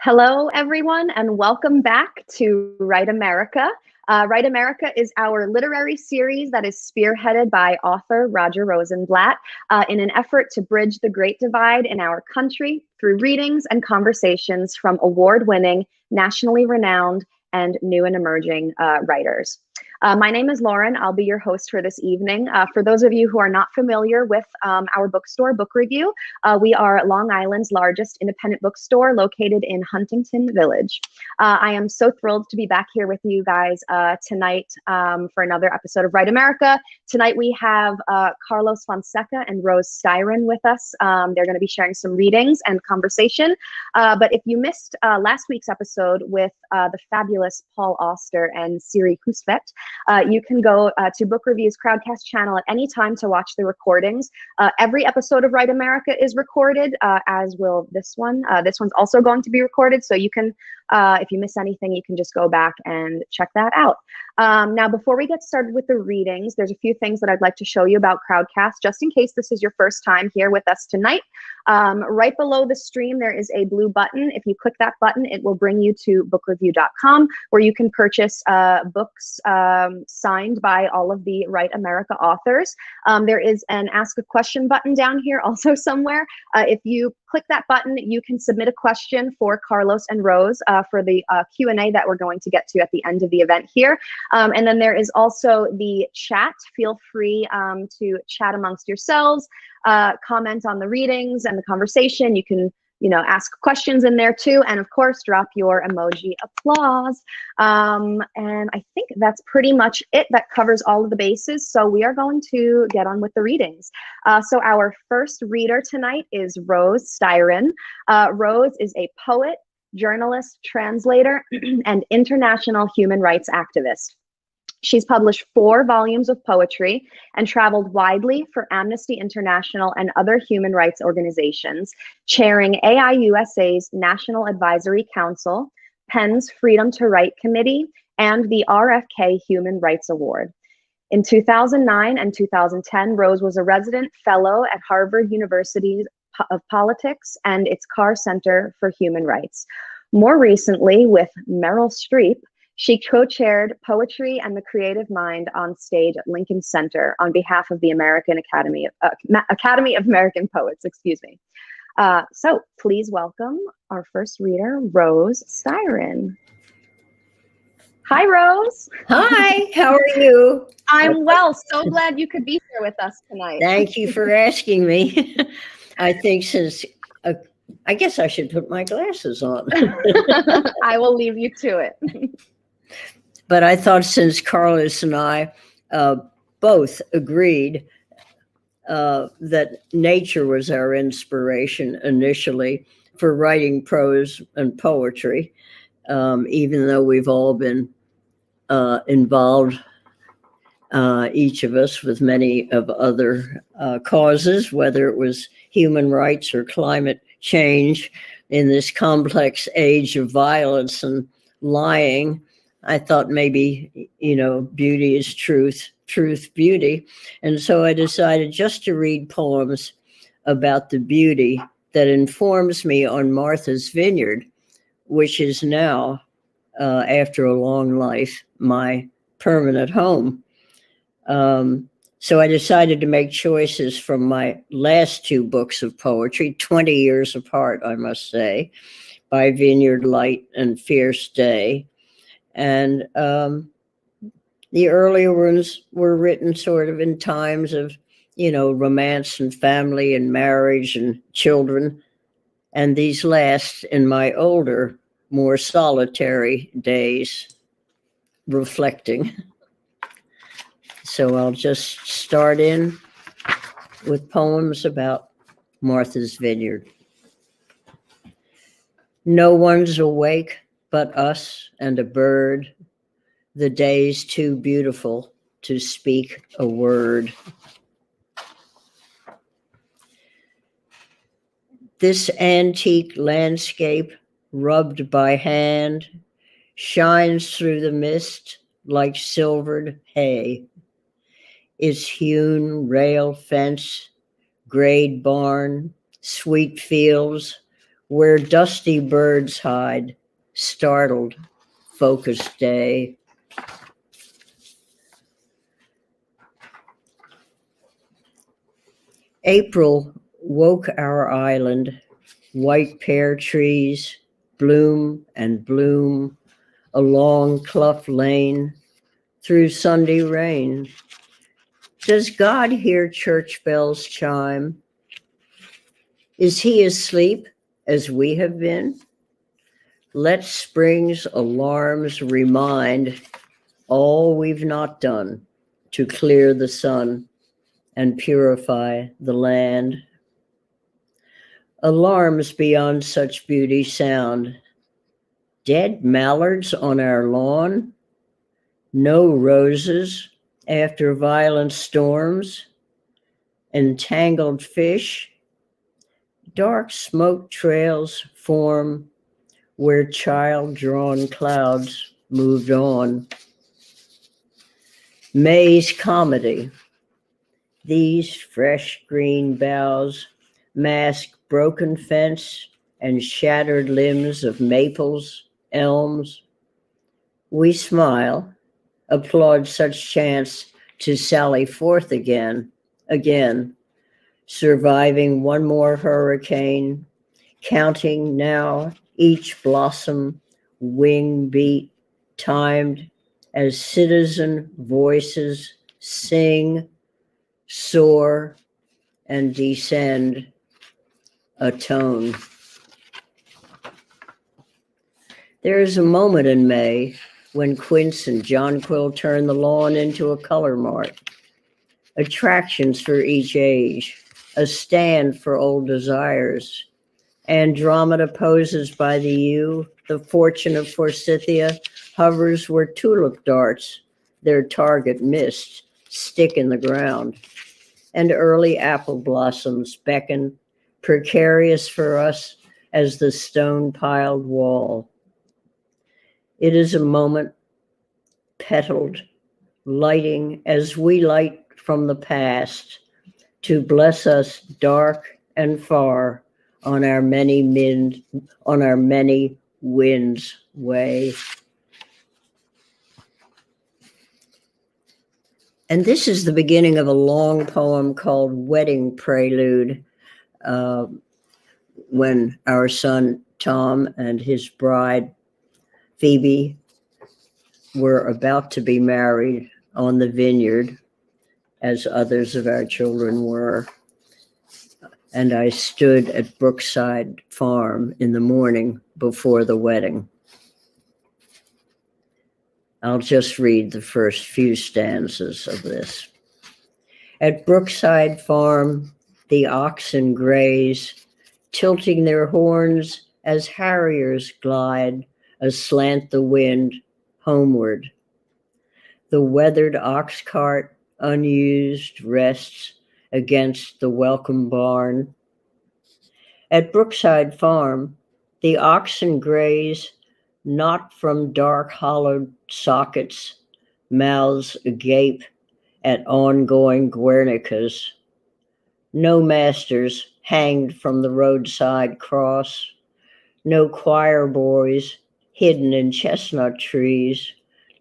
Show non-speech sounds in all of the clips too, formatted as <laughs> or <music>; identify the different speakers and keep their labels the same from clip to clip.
Speaker 1: Hello, everyone, and welcome back to Write America. Uh, Write America is our literary series that is spearheaded by author Roger Rosenblatt uh, in an effort to bridge the great divide in our country through readings and conversations from award winning, nationally renowned, and new and emerging uh, writers. Uh, my name is Lauren. I'll be your host for this evening. Uh, for those of you who are not familiar with um, our bookstore, Book Review, uh, we are Long Island's largest independent bookstore located in Huntington Village. Uh, I am so thrilled to be back here with you guys uh, tonight um, for another episode of Write America. Tonight we have uh, Carlos Fonseca and Rose Styron with us. Um, they're going to be sharing some readings and conversation. but if you missed last week's episode with the fabulous Paul Auster and Siri Hustvedt, uh, you can go uh, to Book Review's Crowdcast channel at any time to watch the recordings. Uh, every episode of Write America is recorded, uh, as will this one. Uh, this one's also going to be recorded, so you can, uh, if you miss anything, you can just go back and check that out. Um, now, before we get started with the readings, there's a few things that I'd like to show you about Crowdcast, just in case this is your first time here with us tonight. Um, right below the stream, there is a blue button. If you click that button, it will bring you to bookreview.com where you can purchase uh, books um, signed by all of the Write America authors. Um, there is an Ask a Question button down here <laughs> also somewhere. Uh, if you click that button, you can submit a question for Carlos and Rose uh, for the uh, Q&A that we're going to get to at the end of the event here. Um, and then there is also the chat. Feel free um, to chat amongst yourselves, uh, comment on the readings and the conversation. You can you know, ask questions in there too. And of course, drop your emoji applause. Um, and I think that's pretty much it. That covers all of the bases. So we are going to get on with the readings. Uh, so our first reader tonight is Rose Styron. Uh, Rose is a poet, journalist, translator, <clears throat> and international human rights activist. She's published four volumes of poetry and traveled widely for Amnesty International and other human rights organizations, chairing AIUSA's National Advisory Council, PEN's Freedom to Write Committee, and the RFK Human Rights Award. In 2009 and 2010, Rose was a resident fellow at Harvard University of Politics and its Carr Center for Human Rights. More recently, with Meryl Streep, she co-chaired Poetry and the Creative Mind on stage at Lincoln Center on behalf of the American Academy of, uh, Academy of American Poets, excuse me. Uh, so please welcome our first reader, Rose Styron. Hi, Rose.
Speaker 2: Hi, <laughs> how are you?
Speaker 1: I'm well. So glad you could be here with us tonight.
Speaker 2: Thank you for <laughs> asking me. I think since uh, I guess I should put my glasses on. <laughs>
Speaker 1: I will leave you to it.
Speaker 2: But I thought since Carlos and I uh, both agreed uh, that nature was our inspiration initially for writing prose and poetry, um, even though we've all been uh, involved, uh, each of us, with many of other uh, causes, whether it was human rights or climate change in this complex age of violence and lying. I thought maybe, you know, beauty is truth, truth, beauty. And so I decided just to read poems about the beauty that informs me on Martha's Vineyard, which is now, uh, after a long life, my permanent home. Um, so I decided to make choices from my last two books of poetry, 20 years apart, I must say, by Vineyard Light and Fierce Day. And um, the earlier ones were written sort of in times of, you know, romance and family and marriage and children. And these last in my older, more solitary days, reflecting. So I'll just start in with poems about Martha's Vineyard. No one's awake but us and a bird, the day's too beautiful to speak a word. This antique landscape, rubbed by hand, shines through the mist like silvered hay. Its hewn rail fence, grayed barn, sweet fields, where dusty birds hide, startled, focused day. April woke our island, white pear trees, bloom and bloom along Clough Lane through Sunday rain. Does God hear church bells chime? Is he asleep as we have been? Let spring's alarms remind all we've not done to clear the sun and purify the land. Alarms beyond such beauty sound. Dead mallards on our lawn, no roses after violent storms, entangled fish, dark smoke trails form where child drawn clouds moved on. May's comedy these fresh green boughs mask broken fence and shattered limbs of maples, elms. We smile, applaud such chance to sally forth again, again, surviving one more hurricane, counting now each blossom, wing beat, timed as citizen voices sing soar and descend a tone. There is a moment in May when Quince and Jonquil turn the lawn into a color mart. Attractions for each age, a stand for old desires. Andromeda poses by the yew, the fortune of Forsythia hovers where tulip darts, their target missed, stick in the ground. And early apple blossoms beckon, precarious for us as the stone piled wall. It is a moment petaled, lighting as we light from the past to bless us dark and far on our many min, on our many winds way. And this is the beginning of a long poem called Wedding Prelude, uh, when our son Tom and his bride Phoebe were about to be married on the vineyard, as others of our children were. And I stood at Brookside Farm in the morning before the wedding. I'll just read the first few stanzas of this. At Brookside Farm, the oxen graze, tilting their horns as harriers glide aslant the wind homeward. The weathered ox cart, unused, rests against the welcome barn. At Brookside Farm, the oxen graze not from dark hollowed sockets, mouths agape at ongoing Guernicas. No masters hanged from the roadside cross, no choir boys hidden in chestnut trees,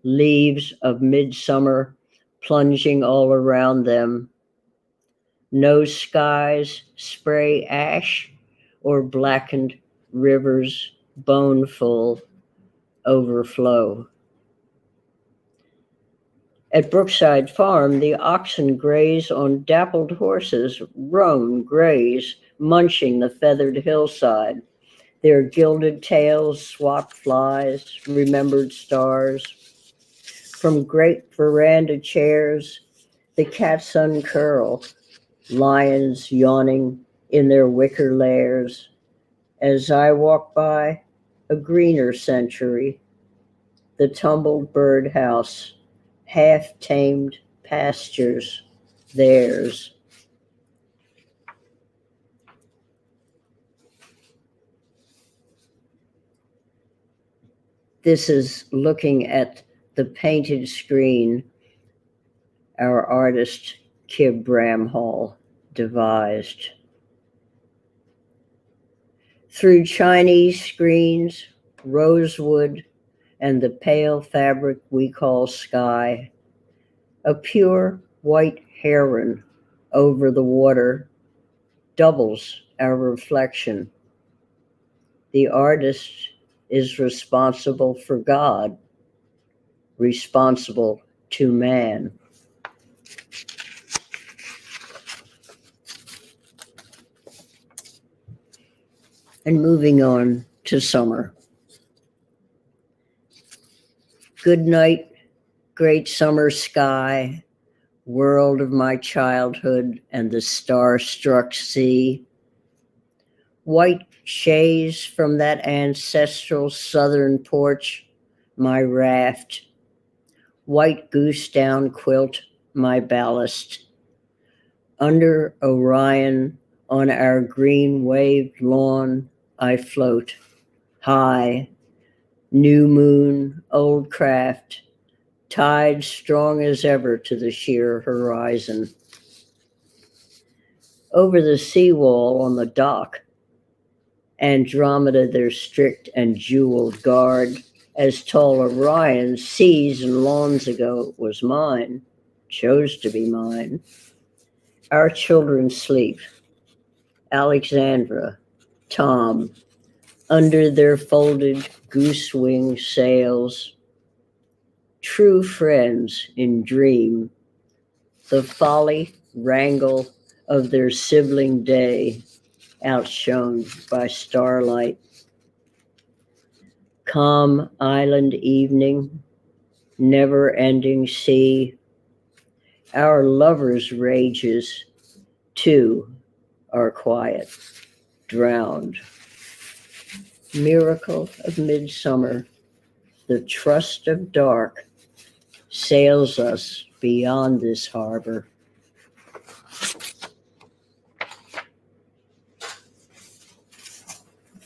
Speaker 2: leaves of midsummer plunging all around them. No skies spray ash or blackened rivers boneful overflow. At Brookside Farm, the oxen graze on dappled horses, roan, graze, munching the feathered hillside. Their gilded tails swat flies, remembered stars. From great veranda chairs, the cats uncurl, lions yawning in their wicker lairs. As I walk by, a greener century, the tumbled birdhouse, half tamed pastures, theirs. This is looking at the painted screen our artist Kib Bramhall devised. Through Chinese screens, rosewood, and the pale fabric we call sky, a pure white heron over the water doubles our reflection. The artist is responsible for God, responsible to man. And moving on to summer. Good night, great summer sky, world of my childhood and the star struck sea. White chaise from that ancestral southern porch, my raft. White goose down quilt, my ballast. Under Orion on our green waved lawn, I float high. New moon, old craft, tide strong as ever to the sheer horizon. Over the seawall on the dock, Andromeda, their strict and jeweled guard, as tall Orion seas and lawns ago was mine, chose to be mine. Our children sleep. Alexandra, Tom, under their folded goose wing sails, true friends in dream, the folly wrangle of their sibling day outshone by starlight. Calm island evening, never ending sea. Our lovers' rages, too, are quiet, drowned. Miracle of midsummer, the trust of dark sails us beyond this harbor.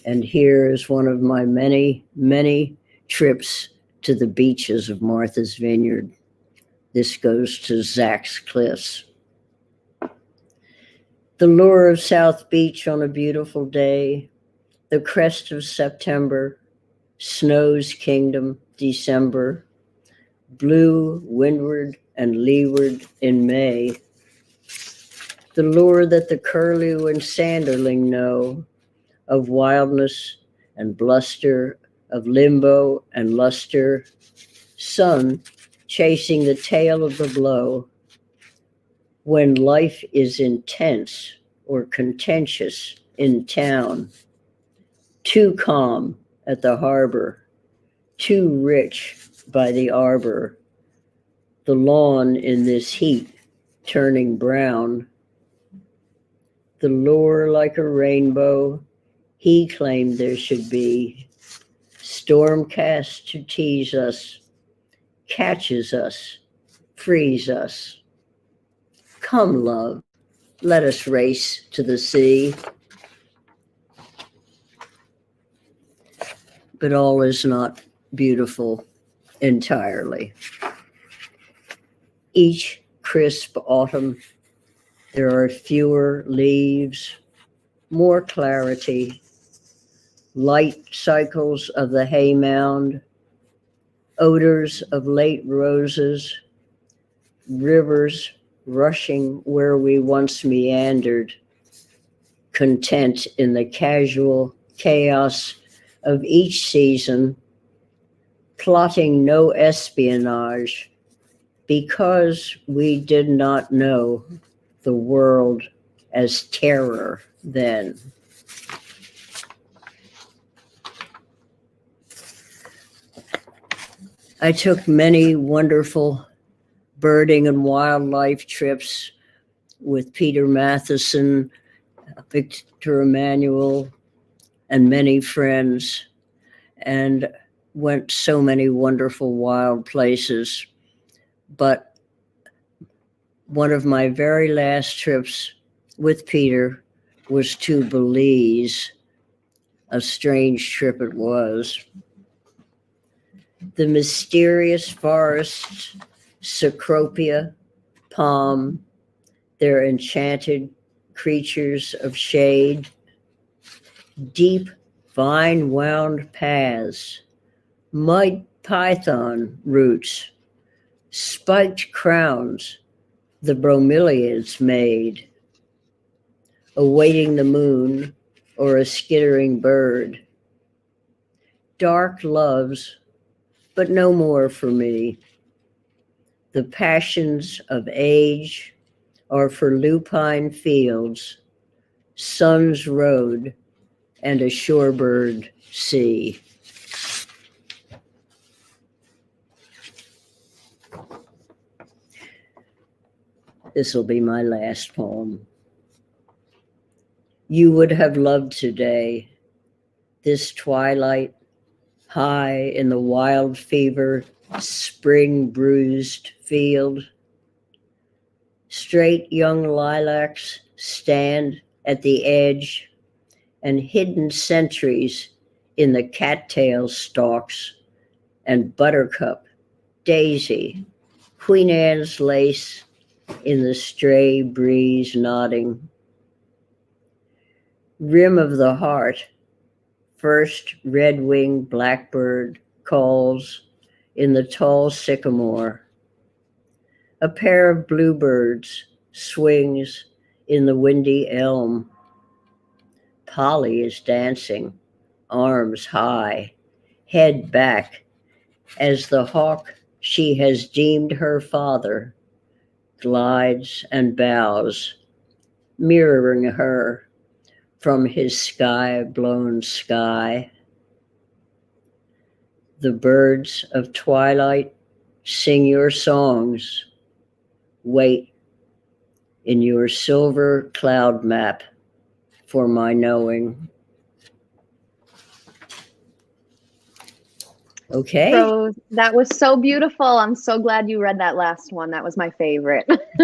Speaker 2: And here is one of my many, many trips to the beaches of Martha's Vineyard. This goes to Zack's Cliffs. The lure of South Beach on a beautiful day, the crest of September, snow's kingdom, December, blue windward and leeward in May. The lure that the curlew and sanderling know of wildness and bluster, of limbo and luster, sun chasing the tail of the blow. When life is intense or contentious in town, too calm at the harbor, too rich by the arbor, the lawn in this heat turning brown. The lure like a rainbow, he claimed there should be. Storm cast to tease us, catches us, frees us. Come, love, let us race to the sea. But all is not beautiful entirely. Each crisp autumn, there are fewer leaves, more clarity, light cycles of the hay mound, odors of late roses, rivers rushing where we once meandered, content in the casual chaos of each season plotting no espionage because we did not know the world as terror then. I took many wonderful birding and wildlife trips with Peter Matthiessen, Victor Emanuel, and many friends. And went so many wonderful wild places. But one of my very last trips with Peter was to Belize. A strange trip it was. The mysterious forests, cecropia, palm, their enchanted creatures of shade, deep vine wound paths, mud python roots, spiked crowns the bromeliads made, awaiting the moon or a skittering bird. Dark loves, but no more for me. The passions of age are for lupine fields, sun's road, and a shorebird sea. This will be my last poem. You would have loved today, this twilight, high in the wild fever, spring bruised field. Straight young lilacs stand at the edge, and hidden sentries in the cattail stalks, and buttercup, daisy, Queen Anne's lace, in the stray breeze nodding. Rim of the heart, first red winged blackbird calls in the tall sycamore. A pair of bluebirds swings in the windy elm. Polly is dancing, arms high, head back, as the hawk she has deemed her father glides and bows, mirroring her from his sky blown sky. The birds of twilight sing your songs. Wait in your silver cloud map for my knowing. Okay.
Speaker 1: So that was so beautiful. I'm so glad you read that last one. That was my favorite. <laughs>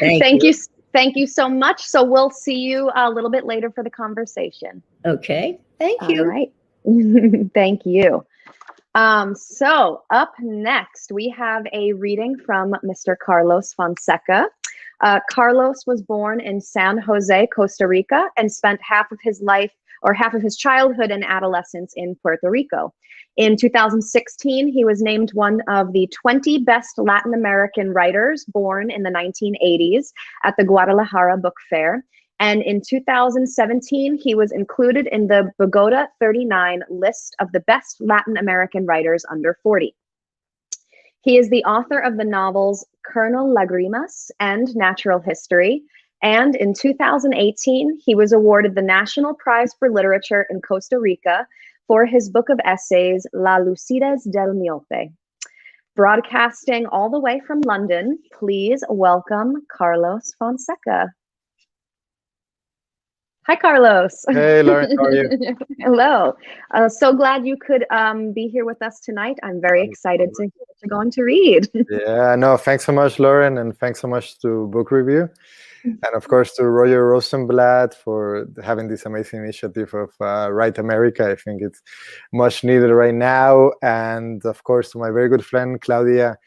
Speaker 2: Thank,
Speaker 1: Thank you. you. Thank you so much. So we'll see you a little bit later for the conversation.
Speaker 2: Okay. Thank you.
Speaker 1: All right. <laughs> Thank you. Um, so up next, we have a reading from Mr. Carlos Fonseca. Uh, Carlos was born in San Jose, Costa Rica, and spent half of his life or half of his childhood and adolescence in Puerto Rico. In 2016, he was named one of the 20 best Latin American writers born in the 1980s at the Guadalajara Book Fair. And in 2017, he was included in the Bogota 39 list of the best Latin American writers under 40. He is the author of the novels Colonel Lagrimas and Natural History, and in 2018, he was awarded the National Prize for Literature in Costa Rica for his book of essays, La Lucidez del Miope. Broadcasting all the way from London, please welcome Carlos Fonseca. Hi, Carlos.
Speaker 3: Hey, Lauren, how are you? <laughs>
Speaker 1: Hello. Uh, so glad you could um, be here with us tonight. I'm very excited to, to go on to read. <laughs>
Speaker 3: yeah, no, thanks so much, Lauren, and thanks so much to Book Review <laughs> and of course to Roger Rosenblatt for having this amazing initiative of uh, Write America. I think it's much needed right now. And of course to my very good friend Claudia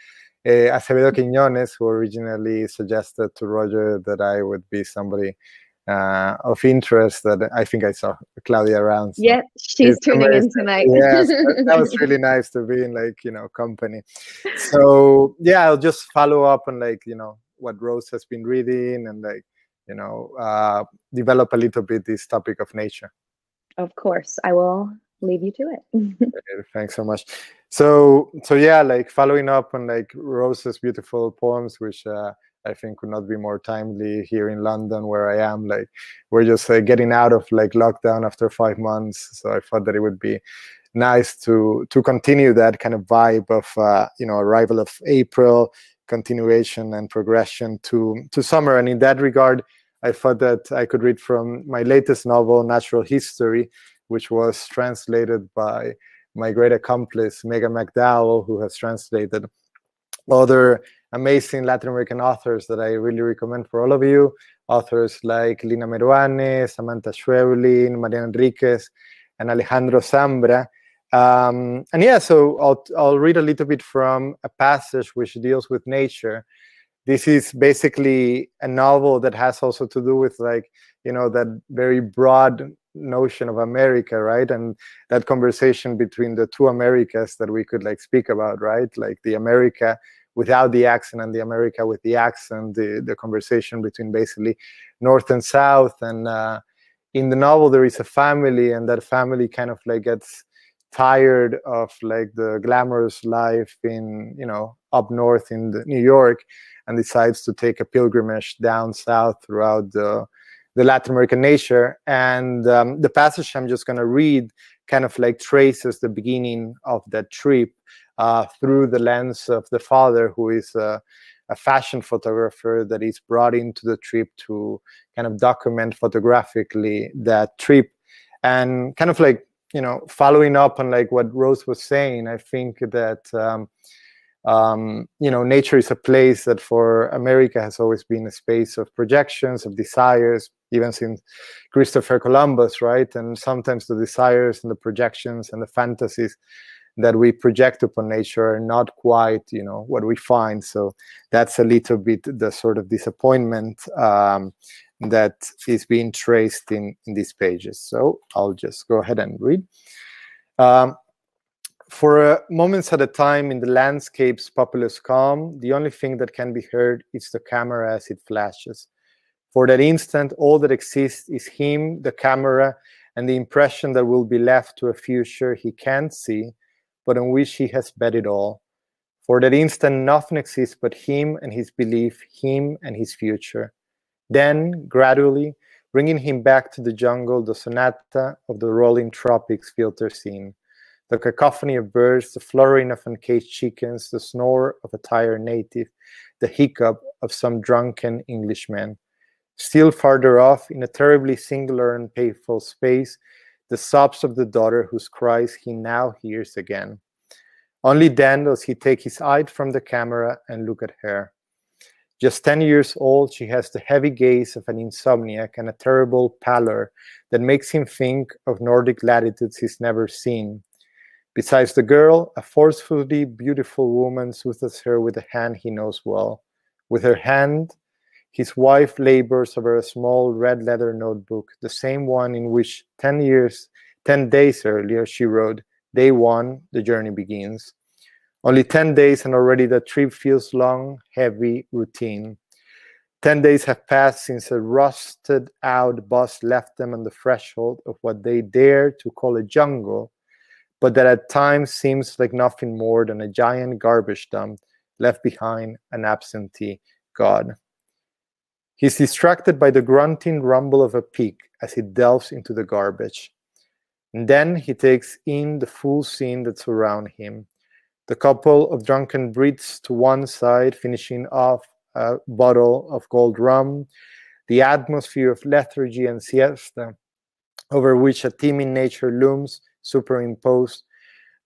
Speaker 3: uh, Acevedo Quiñones, who originally suggested to Roger that I would be somebody uh, of interest that I think I saw Claudia around.
Speaker 1: So yeah, she's tuning amazing. in tonight. <laughs>
Speaker 3: yes, <laughs> that was really nice to be in like, you know, company. So yeah, I'll just follow up on like, you know, what Rose has been reading and like you know uh, develop a little bit this topic of nature.
Speaker 1: Of course, I will leave you to it. <laughs>
Speaker 3: Thanks so much. So so yeah, like following up on like Rose's beautiful poems, which uh, I think could not be more timely here in London, where I am. Like we're just uh, getting out of like lockdown after five months, so I thought that it would be nice to to continue that kind of vibe of uh, you know arrival of April, continuation and progression to to summer. And in that regard, I thought that I could read from my latest novel, Natural History, which was translated by my great accomplice, Megan McDowell, who has translated other amazing Latin American authors that I really recommend for all of you. Authors like Lina Meruane, Samantha Schweblin, Mariana Enriquez, and Alejandro Zambra. Um, and yeah, so I'll, I'll read a little bit from a passage which deals with nature. This is basically a novel that has also to do with like, you know, that very broad notion of America, right? And that conversation between the two Americas that we could like speak about, right? Like the America without the accent and the America with the accent, the, the conversation between basically North and South. And uh, in the novel, there is a family, and that family kind of like gets tired of like the glamorous life in, you know, up north in New York and decides to take a pilgrimage down south throughout the, the Latin American nature. And um, the passage I'm just going to read kind of like traces the beginning of that trip uh, through the lens of the father, who is a, a, fashion photographer that is brought into the trip to kind of document photographically that trip. And kind of like, you know, following up on like what Rose was saying, I think that, um, um, you know, nature is a place that for America has always been a space of projections, of desires, even since Christopher Columbus, right? And sometimes the desires and the projections and the fantasies that we project upon nature are not quite you know what we find. So that's a little bit the sort of disappointment um, that is being traced in in these pages. So i'll just go ahead and read. Um, for uh, moments at a time in the landscape's populous calm the only thing that can be heard is the camera as it flashes for that instant all that exists is him the camera and the impression that will be left to a future he can't see but on which he has bet it all. For that instant, nothing exists but him and his belief, him and his future. Then, gradually, bringing him back to the jungle, the sonata of the rolling tropics filters in. The cacophony of birds, the fluttering of uncaged chickens, the snore of a tired native, the hiccup of some drunken Englishman. Still farther off, in a terribly singular and painful space, the sobs of the daughter whose cries he now hears again. Only then does he take his eye from the camera and look at her. Just 10 years old, she has the heavy gaze of an insomniac and a terrible pallor that makes him think of Nordic latitudes he's never seen. Besides the girl, a forcefully beautiful woman soothes her with a hand he knows well. With her hand, his wife labors over a small red leather notebook, the same one in which 10 years, 10 days earlier she wrote, Day one, the journey begins. Only 10 days and already the trip feels long, heavy, routine. 10 days have passed since a rusted out bus left them on the threshold of what they dare to call a jungle, but that at times seems like nothing more than a giant garbage dump left behind an absentee God. He's distracted by the grunting rumble of a pig as he delves into the garbage. And then he takes in the full scene that surrounds him. The couple of drunken Brits to one side, finishing off a bottle of gold rum, the atmosphere of lethargy and siesta, over which a teeming nature looms superimposed,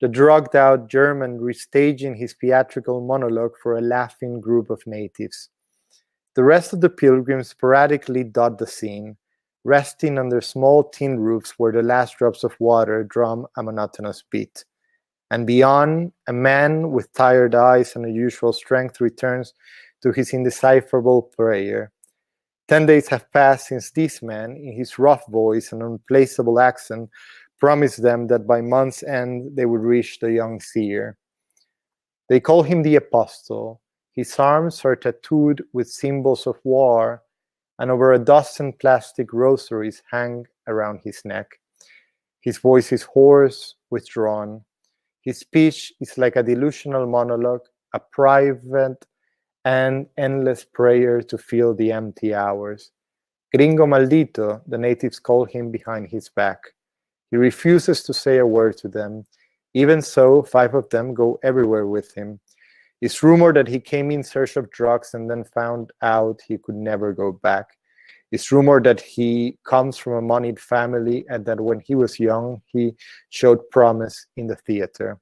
Speaker 3: the drugged out German restaging his theatrical monologue for a laughing group of natives. The rest of the pilgrims sporadically dot the scene, resting under small tin roofs where the last drops of water drum a monotonous beat. And beyond, a man with tired eyes and unusual strength returns to his indecipherable prayer. Ten days have passed since this man, in his rough voice and unplaceable accent, promised them that by month's end they would reach the young seer. They call him the apostle, his arms are tattooed with symbols of war, and over a dozen plastic rosaries hang around his neck. His voice is hoarse, withdrawn. His speech is like a delusional monologue, a private and endless prayer to fill the empty hours. Gringo maldito, the natives call him behind his back. He refuses to say a word to them. Even so, five of them go everywhere with him. It's rumored that he came in search of drugs and then found out he could never go back. It's rumored that he comes from a moneyed family and that when he was young, he showed promise in the theater.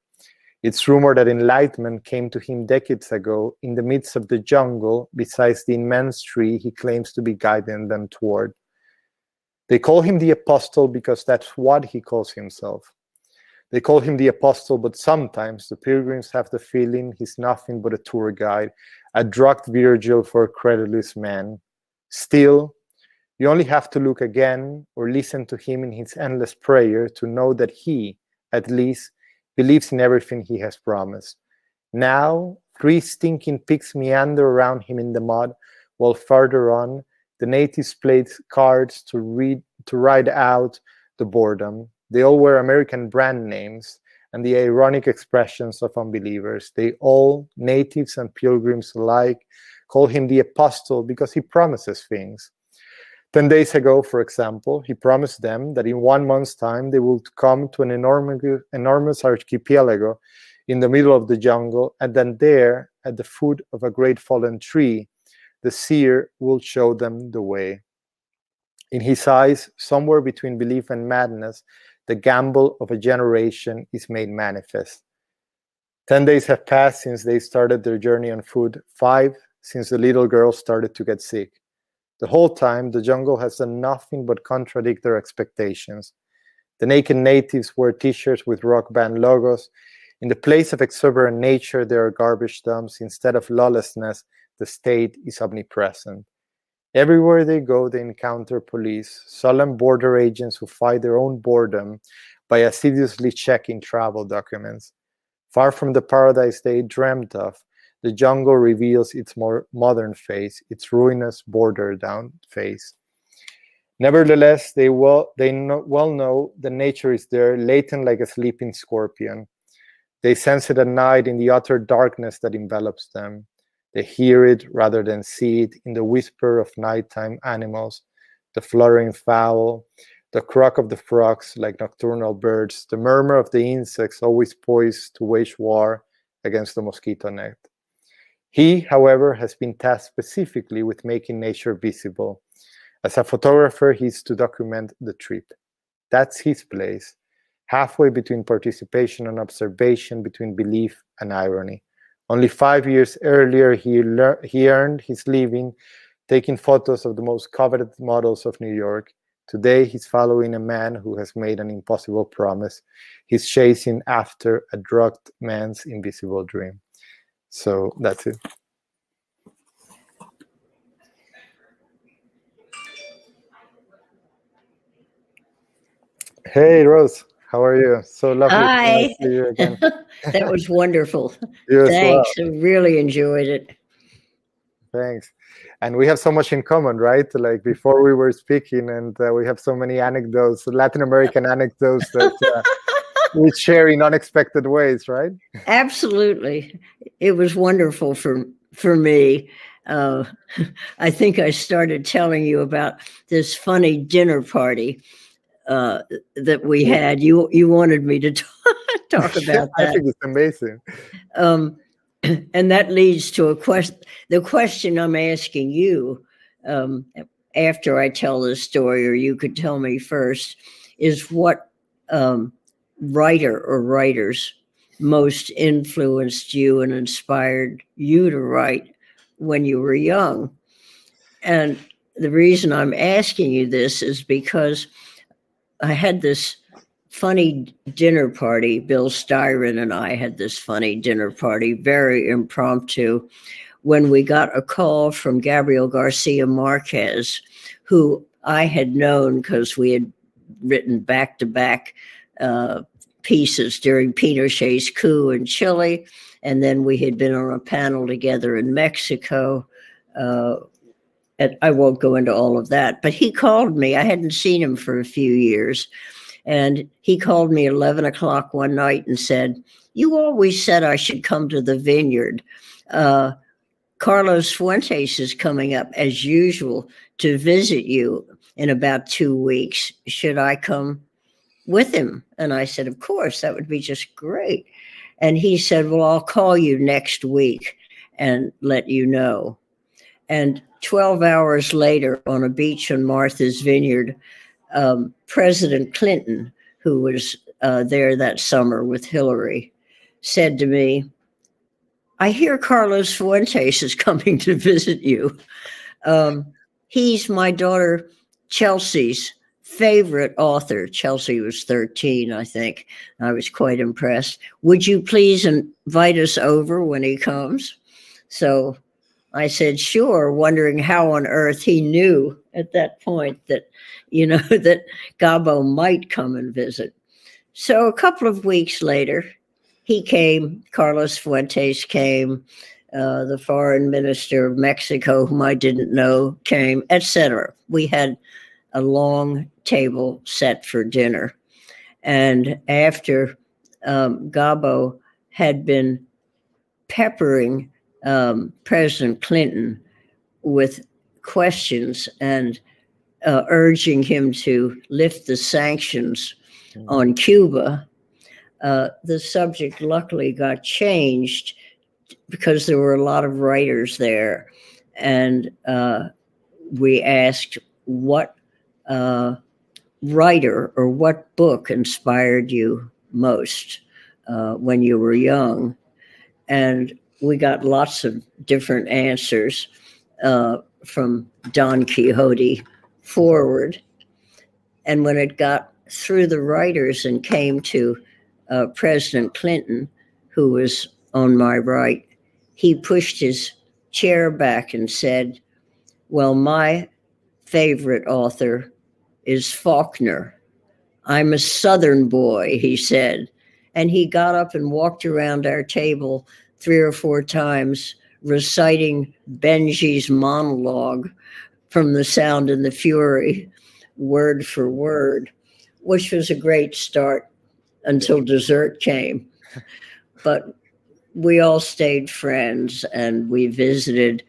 Speaker 3: It's rumored that enlightenment came to him decades ago in the midst of the jungle, besides the immense tree he claims to be guiding them toward. They call him the apostle because that's what he calls himself. They call him the apostle, but sometimes the pilgrims have the feeling he's nothing but a tour guide, a drugged Virgil for a credulous man. Still, You only have to look again or listen to him in his endless prayer to know that he, at least, believes in everything he has promised. Now, three stinking pigs meander around him in the mud, while farther on, the natives played cards to read to ride out the boredom. They all wear American brand names and the ironic expressions of unbelievers. They all, natives and pilgrims alike, call him the apostle because he promises things. Ten days ago, for example, he promised them that in one month's time they would come to an enormous, enormous archipelago in the middle of the jungle, and then there, at the foot of a great fallen tree, the seer will show them the way. In his eyes, somewhere between belief and madness, the gamble of a generation is made manifest. Ten days have passed since they started their journey on foot, five since the little girl started to get sick. The whole time, the jungle has done nothing but contradict their expectations. The naked natives wear t shirts with rock band logos. In the place of exuberant nature, there are garbage dumps. Instead of lawlessness, the state is omnipresent. Everywhere they go, they encounter police, solemn border agents who fight their own boredom by assiduously checking travel documents. Far from the paradise they dreamt of, the jungle reveals its more modern face, its ruinous border down face. Nevertheless, they well they know, well know that nature is there, latent like a sleeping scorpion. They sense it at night in the utter darkness that envelops them. They hear it rather than see it in the whisper of nighttime animals, the fluttering fowl, the croak of the frogs like nocturnal birds, the murmur of the insects always poised to wage war against the mosquito net. He, however, has been tasked specifically with making nature visible. As a photographer, he's to document the trip. That's his place, halfway between participation and observation, between belief and irony. Only five years earlier, he, he earned his living taking photos of the most coveted models of New York. Today, he's following a man who has made an impossible promise. He's chasing after a drugged man's invisible dream. So that's it. Hey, Rose. How are you? So lovely
Speaker 2: Hi.
Speaker 3: to see you again. <laughs>
Speaker 2: that was wonderful. <laughs>
Speaker 3: You
Speaker 2: Thanks.
Speaker 3: well.
Speaker 2: I really enjoyed it.
Speaker 3: Thanks. And we have so much in common, right? Like before we were speaking, and uh, we have so many anecdotes, Latin American anecdotes that uh, <laughs> we share in unexpected ways, right?
Speaker 2: Absolutely. It was wonderful for for me. Uh, I think I started telling you about this funny dinner party uh, that we had. You you wanted me to <laughs> talk, <laughs> talk about
Speaker 3: I think it's amazing.
Speaker 2: Um, <clears throat> and that leads to a question. The question I'm asking you um, after I tell this story, or you could tell me first, is what um, writer or writers most influenced you and inspired you to write when you were young? And the reason I'm asking you this is because I had this funny dinner party. Bill Styron and I had this funny dinner party, very impromptu, when we got a call from Gabriel Garcia Marquez, who I had known because we had written back to back pieces during Pinochet's coup in Chile. And then we had been on a panel together in Mexico. Uh, and I won't go into all of that, but he called me. I hadn't seen him for a few years. And he called me 11 o'clock one night and said, You always said I should come to the vineyard. Uh, Carlos Fuentes is coming up as usual to visit you in about two weeks. Should I come with him? And I said, Of course, that would be just great. And he said, Well, I'll call you next week and let you know. And 12 hours later, on a beach in Martha's Vineyard, um, President Clinton, who was uh, there that summer with Hillary, said to me, I hear Carlos Fuentes is <laughs> coming to visit you. Um, he's my daughter Chelsea's favorite author. Chelsea was 13, I think. I was quite impressed. Would you please invite us over when he comes? So I said, sure, wondering how on earth he knew at that point that, you know, <laughs> that Gabo might come and visit. So a couple of weeks later, he came, Carlos Fuentes came, uh, the foreign minister of Mexico, whom I didn't know, came, etc. We had a long table set for dinner. And after um, Gabo had been peppering um, President Clinton with questions and uh, urging him to lift the sanctions mm-hmm. on Cuba, uh, the subject luckily got changed because there were a lot of writers there. And uh, we asked what uh, writer or what book inspired you most uh, when you were young? And we got lots of different answers uh, from Don Quixote forward. And when it got through the writers and came to uh, President Clinton, who was on my right, he pushed his chair back and said, Well, my favorite author is Faulkner. I'm a Southern boy, he said. And he got up and walked around our table three or four times, reciting Benjy's monologue from The Sound and the Fury, word for word, which was a great start until dessert came. But we all stayed friends and we visited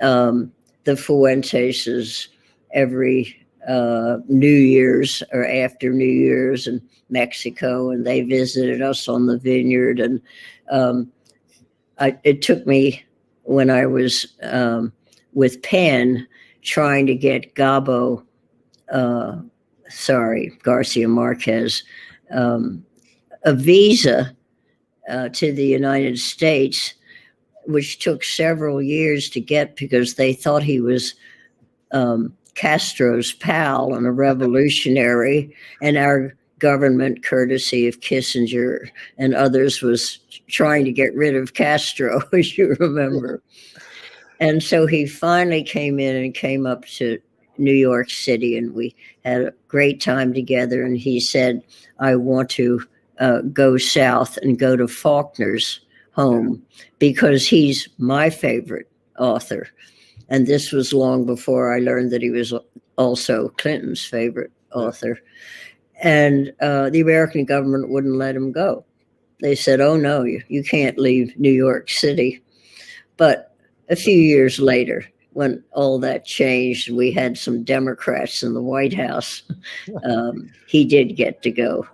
Speaker 2: um, the Fuenteses every uh, New Year's or after New Year's in Mexico, and they visited us on the vineyard. And um, I, it took me when I was um, with PEN trying to get Gabo, uh, sorry, Garcia Marquez, um, a visa uh, to the United States, which took several years to get because they thought he was um, Castro's pal and a revolutionary, and our government, courtesy of Kissinger and others, was trying to get rid of Castro, <laughs> as you remember. And so he finally came in and came up to New York City, and we had a great time together. And he said, I want to uh, go south and go to Faulkner's home because he's my favorite author. And this was long before I learned that he was also Clinton's favorite author. And uh, the American government wouldn't let him go. They said, oh, no, you, you can't leave New York City. But a few years later, when all that changed, we had some Democrats in the White House. <laughs> Um, he did get to go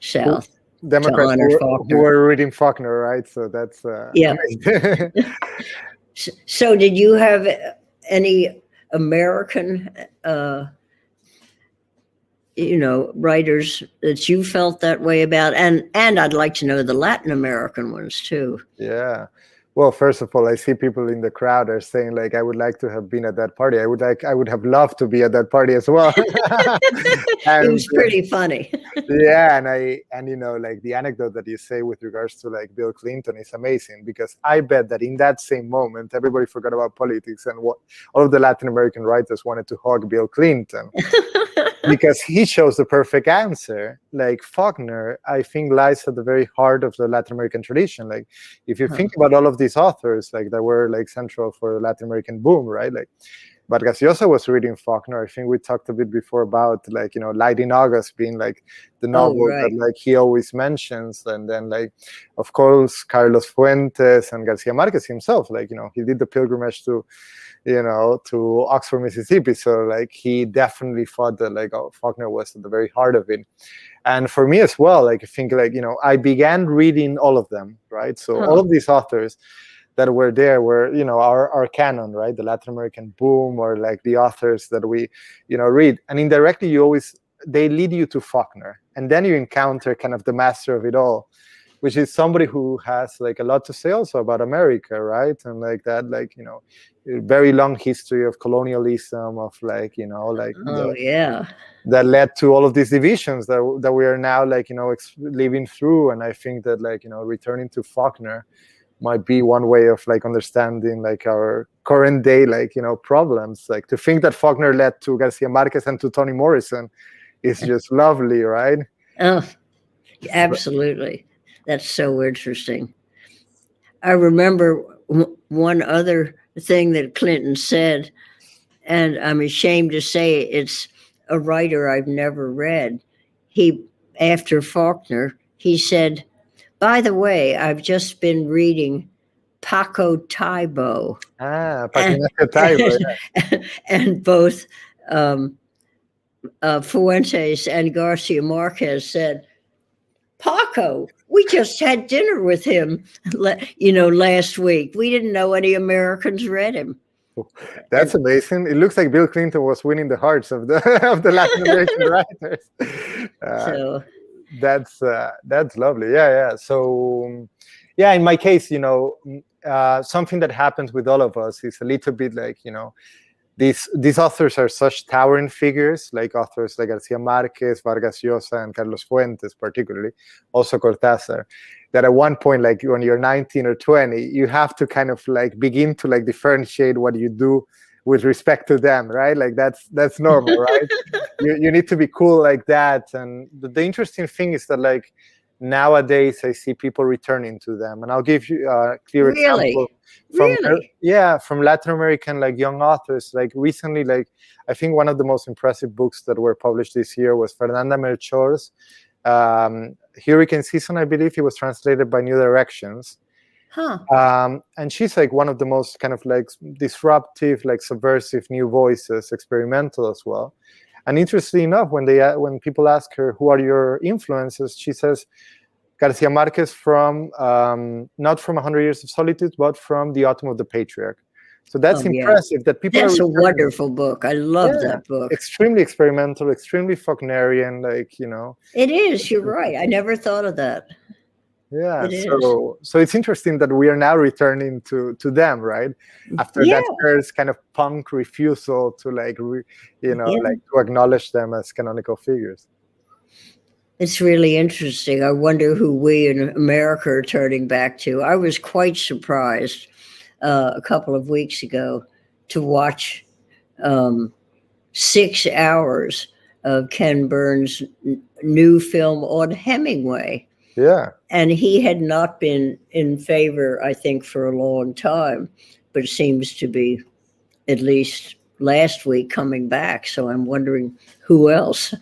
Speaker 2: south.
Speaker 3: Democrats who, who, were reading Faulkner, right? So that's uh,
Speaker 2: yeah. <laughs> so, did you have any American, uh, you know, writers that you felt that way about? And and I'd like to know the Latin American ones too.
Speaker 3: Yeah. Well, first of all, I see people in the crowd are saying like, "I would like to have been at that party. I would like, I would have loved to be at that party as well." <laughs>
Speaker 2: and, it was uh, pretty funny.
Speaker 3: yeah, and I and you know like the anecdote that you say with regards to like Bill Clinton is amazing because I bet that in that same moment everybody forgot about politics and what all of the Latin American writers wanted to hug Bill Clinton <laughs> because he chose the perfect answer. Like Faulkner, I think lies at the very heart of the Latin American tradition. Like if you think about all of these authors, like that were like central for the Latin American boom, right? Like Vargas Llosa was reading Faulkner. I think we talked a bit before about like you know Light in August being like the oh, novel oh, right. that like he always mentions, and then like of course Carlos Fuentes and Garcia Marquez himself. Like you know he did the pilgrimage to you know, to Oxford, Mississippi. So like he definitely thought that like oh, Faulkner was at the very heart of it. And for me as well, like I think like, you know, I began reading all of them, right? So huh. all of these authors that were there were, you know, our, our canon, right? The Latin American boom or like the authors that we, you know, read. And indirectly you always they lead you to Faulkner. And then you encounter kind of the master of it all which is somebody who has like a lot to say also about America, right? And like that, like you know, very long history of colonialism, of like you know, like
Speaker 2: oh the, yeah,
Speaker 3: that led to all of these divisions that that we are now like you know ex- living through. And I think that like you know, returning to Faulkner might be one way of like understanding like our current day like you know problems. Like to think that faulkner led to garcia marquez and to toni morrison is just lovely right?
Speaker 2: Oh absolutely. That's so interesting. I remember one other thing that clinton said and i'm ashamed to say it's a writer i've never read. He after faulkner he said by the way, I've just been reading Paco Taibo.
Speaker 3: Ah, Paco Taibo.
Speaker 2: Yeah. <laughs> and both um, uh, Fuentes and Garcia Marquez said, Paco, we just had dinner with him, you know, last week. We didn't know any Americans read him.
Speaker 3: That's amazing. It looks like Bill Clinton was winning the hearts of the <laughs> of the Latin American <laughs> writers. Uh, so that's uh, that's lovely. Yeah yeah. So yeah in my case you know uh, something that happens with all of us is a little bit like you know these these authors are such towering figures like authors like garcia marquez vargas llosa and carlos fuentes particularly also cortázar that at one point like when you're 19 or 20 you have to kind of like begin to like differentiate what you do with respect to them right? Like that's that's normal right? <laughs> You, you need to be cool like that. And the, the, interesting thing is that like nowadays i see people returning to them. And i'll give you a clear
Speaker 2: really?
Speaker 3: example
Speaker 2: from really?
Speaker 3: yeah from latin american like young authors. Like recently like i think one of the most impressive books that were published this year was fernanda melchor's um, hurricane season i believe. It was translated by new directions
Speaker 2: Huh.
Speaker 3: Um, and she's like one of the most kind of like disruptive, like subversive new voices, experimental as well. And interestingly enough, when they when people ask her who are your influences, she says Garcia Marquez from um, not from 100 Years of Solitude, but from The Autumn of the Patriarch. So that's oh, impressive yeah. that people.
Speaker 2: That's a wonderful book. I love yeah, that book.
Speaker 3: Extremely experimental, extremely Faulknerian. Like you know.
Speaker 2: It is. You're right. I never thought of that
Speaker 3: yeah so so it's interesting that we are now returning to to them right? After yeah. that first kind of punk refusal to like re, you know yeah. like to acknowledge them as canonical figures.
Speaker 2: It's really interesting. I wonder who we in america are turning back to. I was quite surprised uh, a couple of weeks ago to watch um, six hours of ken burns' new film on hemingway
Speaker 3: yeah.
Speaker 2: And he had not been in favor, I think, for a long time, but seems to be at least last week coming back. So I'm wondering who else.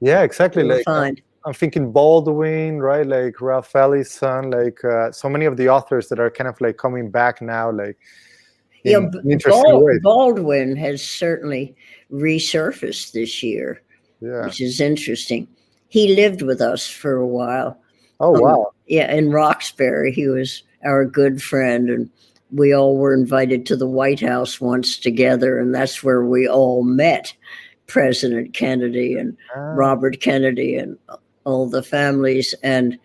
Speaker 3: Yeah, exactly.
Speaker 2: Like uh,
Speaker 3: find. I'm thinking Baldwin, right? Like Ralph Ellison, like uh, so many of the authors that are kind of like coming back now, like
Speaker 2: yeah, Bald, Baldwin has certainly resurfaced this year,
Speaker 3: yeah.
Speaker 2: which is interesting. He lived with us for a while,
Speaker 3: Oh um, wow!
Speaker 2: Yeah, in Roxbury, he was our good friend, and we all were invited to the White House once together, and that's where we all met President Kennedy and ah. Robert Kennedy and all the families, and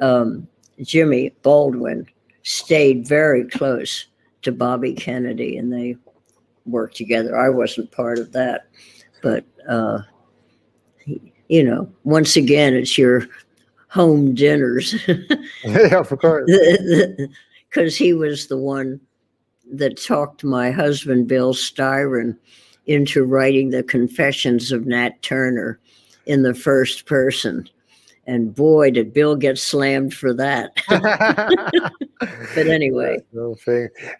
Speaker 2: um, Jimmy Baldwin stayed very close to Bobby Kennedy, and they worked together. I wasn't part of that, but uh, you know, once again, it's your home dinners. <laughs>
Speaker 3: yeah, of course. <laughs>
Speaker 2: Because he was the one that talked my husband, Bill Styron, into writing the Confessions of Nat Turner in the first person. And boy, did Bill get slammed for that. <laughs> but anyway.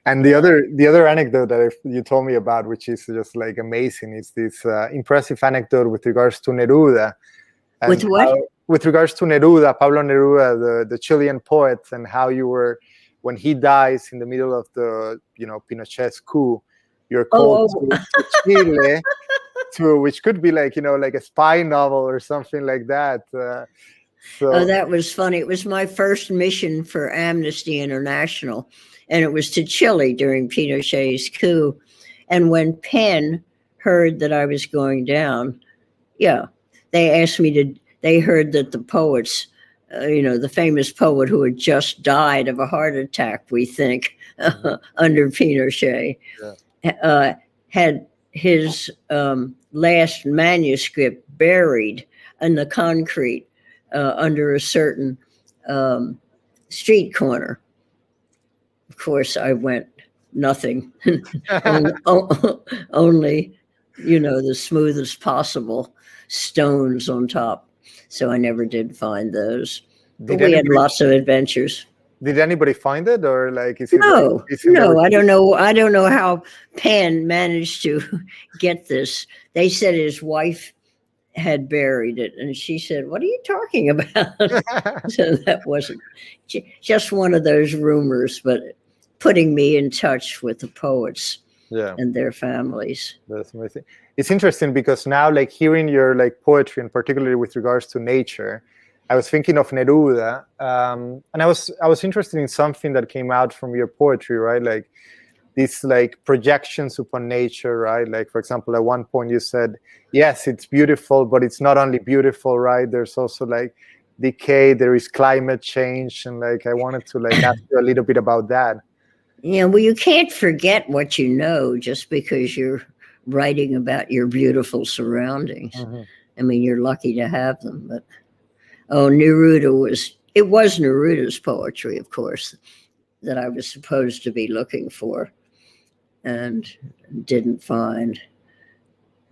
Speaker 3: And the other the other anecdote that you told me about, which is just like amazing, is this uh, impressive anecdote with regards to Neruda.
Speaker 2: with what? How,
Speaker 3: with regards to Neruda, Pablo Neruda, the, the Chilean poet, and how you were when he dies in the middle of the you know Pinochet's coup, you're called oh. to, to Chile, <laughs> to which could be like you know like a spy novel or something like that. Uh,
Speaker 2: so. Oh, that was funny. It was my first mission for Amnesty International, and it was to Chile during Pinochet's coup. And when PEN heard that I was going down, yeah, they asked me to they heard that the poets, uh, you know, the famous poet who had just died of a heart attack, we think, uh, <laughs> under Pinochet, yeah. uh, had his um, last manuscript buried in the concrete uh, under a certain um, street corner. of course, I went nothing, <laughs> <laughs> only, you know, the smoothest possible stones on top. So I never did find those. Did but we had lots of adventures.
Speaker 3: Did anybody find it, or like is it?
Speaker 2: No, like, no, I don't know. I don't know how PEN managed to <laughs> get this. They said his wife had buried it, and she said, "What are you talking <laughs> about?" <laughs> so that wasn't just one of those rumors, but putting me in touch with the poets
Speaker 3: yeah.
Speaker 2: and their families.
Speaker 3: That's amazing. It's interesting because now, like hearing your like poetry, and particularly with regards to nature, I was thinking of Neruda, um, and I was I was interested in something that came out from your poetry, right? Like these like projections upon nature, right? Like for example, at one point you said, "Yes, it's beautiful, but it's not only beautiful, right? There's also like decay, there is climate change, and like I wanted to like ask you a little bit about that."
Speaker 2: Yeah, well, you can't forget what you know just because you're writing about your beautiful surroundings. Mm-hmm. I mean, you're lucky to have them, but oh, Neruda was it was Neruda's poetry, of course, that I was supposed to be looking for and didn't find.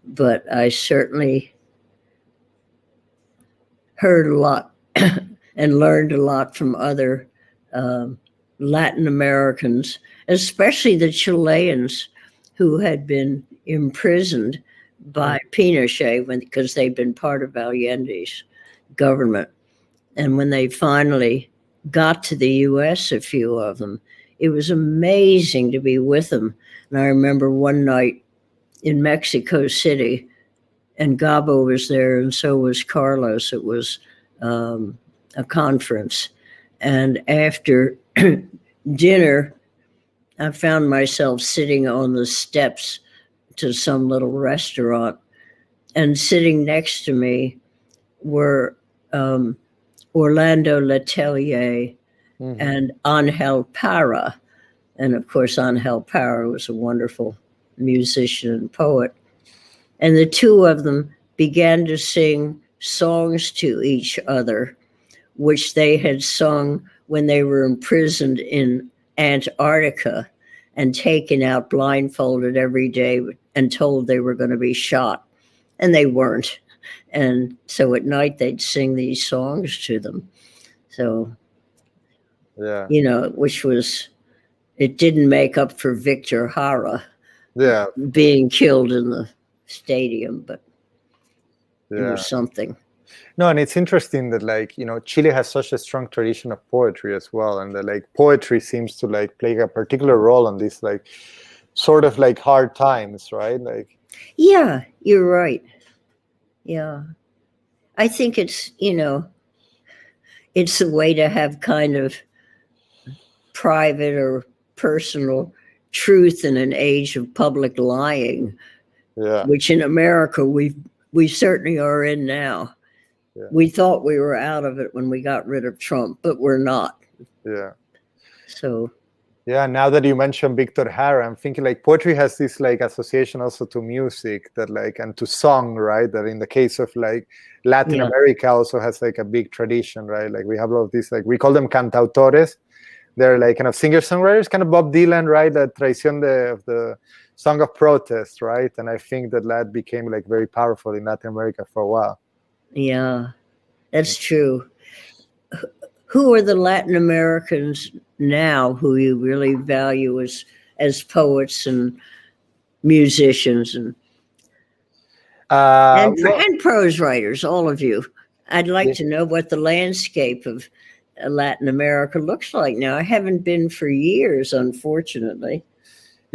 Speaker 2: But I certainly heard a lot <clears throat> and learned a lot from other um, Latin Americans, especially the Chileans who had been imprisoned by Pinochet when, because they'd been part of Allende's government. And when they finally got to the US, a few of them, it was amazing to be with them. And I remember one night in Mexico City, and Gabo was there, and so was Carlos. It was um, a conference. And after <clears throat> dinner, I found myself sitting on the steps to some little restaurant, and sitting next to me were um, Orlando Letelier mm-hmm. and Angel Parra. And of course, Angel Parra was a wonderful musician and poet. And the two of them began to sing songs to each other, which they had sung when they were imprisoned in Antarctica and taken out blindfolded every day and told they were going to be shot. And they weren't. And so at night they'd sing these songs to them. So,
Speaker 3: yeah,
Speaker 2: you know, which was, it didn't make up for Victor Jara
Speaker 3: yeah.
Speaker 2: being killed in the stadium, but yeah. it was something.
Speaker 3: No, and it's interesting that like you know Chile has such a strong tradition of poetry as well, and that like poetry seems to like play a particular role in these like sort of like hard times, right? Like,
Speaker 2: yeah, you're right. Yeah, I think it's you know, it's a way to have kind of private or personal truth in an age of public lying,
Speaker 3: yeah.
Speaker 2: which in America we we certainly are in now.
Speaker 3: Yeah.
Speaker 2: We thought we were out of it when we got rid of Trump, but we're not.
Speaker 3: Yeah.
Speaker 2: So.
Speaker 3: Yeah, now that you mentioned Victor Jara, I'm thinking like poetry has this like association also to music that like and to song, right? That in the case of like Latin yeah. America also has like a big tradition, right? Like we have a lot of these like we call them cantautores. They're like kind of singer songwriters, kind of Bob Dylan, right? The tradition of the song of protest, right? And I think that that became like very powerful in Latin America for a while.
Speaker 2: Yeah, that's true. Who are the Latin Americans now who you really value as as poets and musicians and
Speaker 3: uh,
Speaker 2: and, well, and prose writers, all of you? I'd like yeah. to know what the landscape of uh, Latin America looks like now. I haven't been for years, unfortunately.